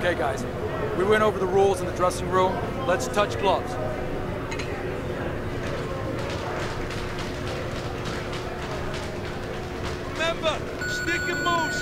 Okay, guys. We went over the rules in the dressing room. Let's touch gloves. Remember, stick and move,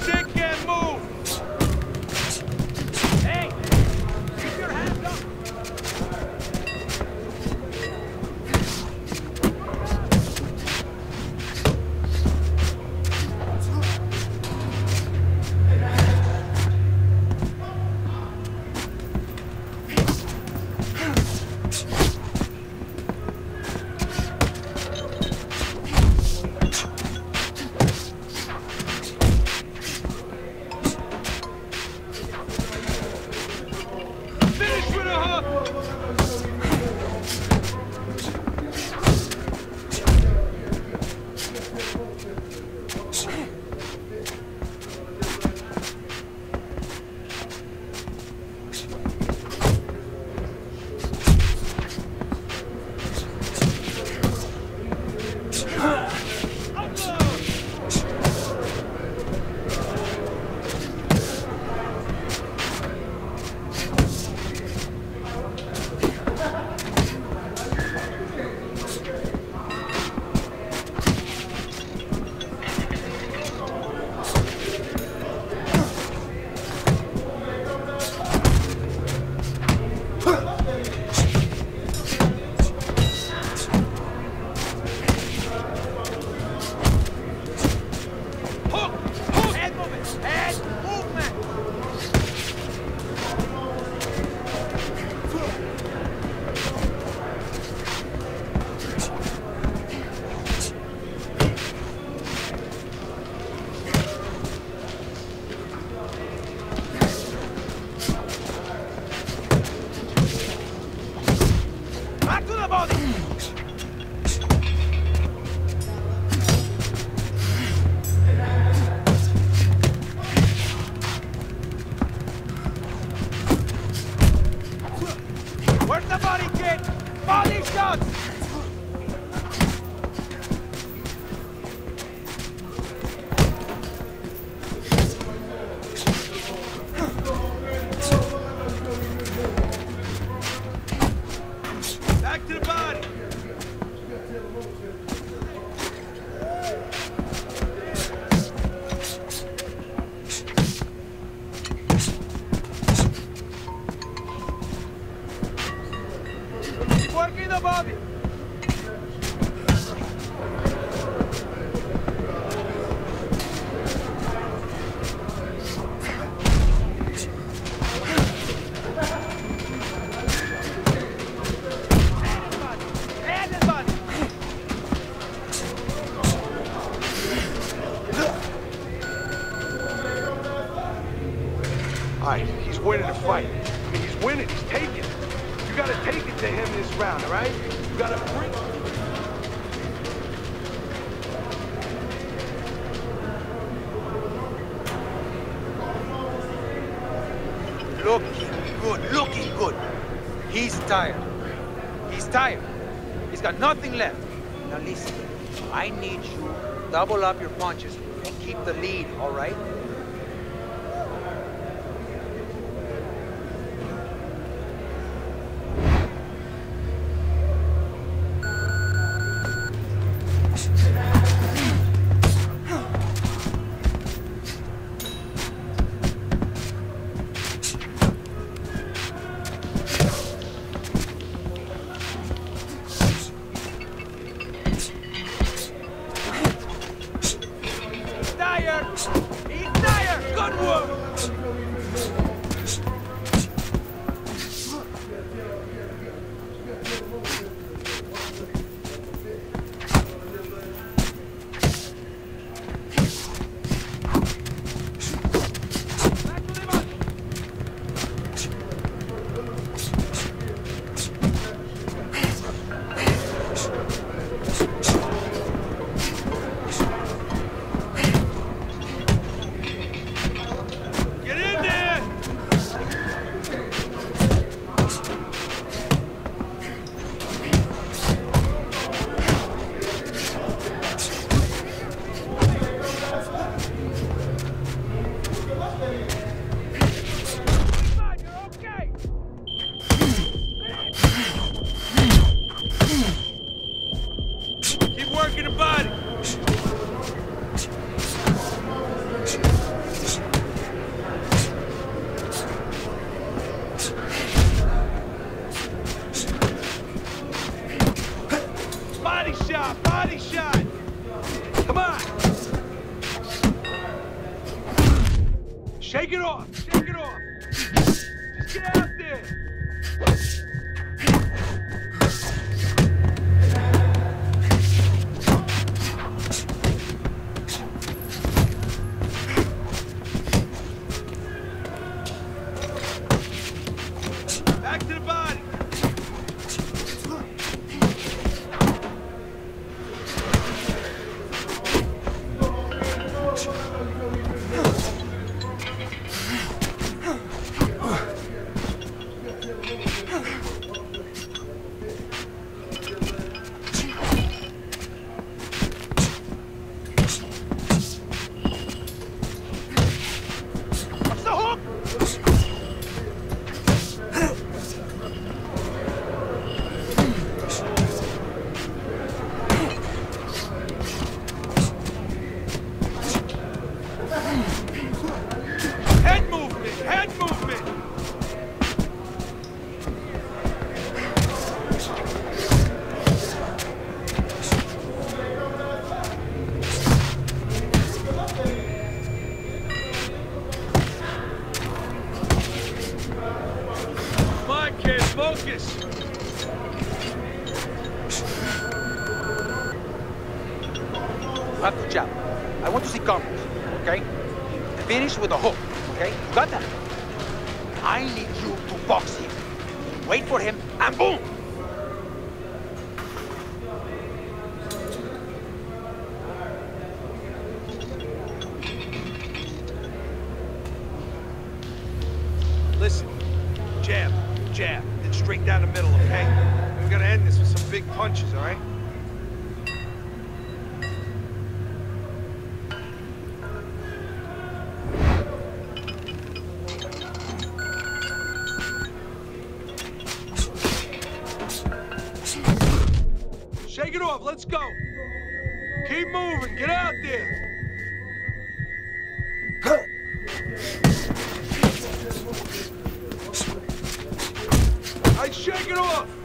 He's winning the fight. I mean, he's winning. He's taking it. You gotta take it to him this round, all right? You gotta bring. Looking good, looking good. He's tired. He's tired. He's got nothing left. Now listen, I need you to double up your punches and keep the lead, all right? Shake it off! Shake it off! Just get out there! Back to the body! Have to jab. I want to see combos, okay? Finish with a hook, okay? You got that? I need you to box him. Wait for him, and boom! Listen, jab, jab, then straight down the middle, okay? We're gonna end this with some big punches, all right? Shake it off, let's go! Keep moving, get out there! I shake it off!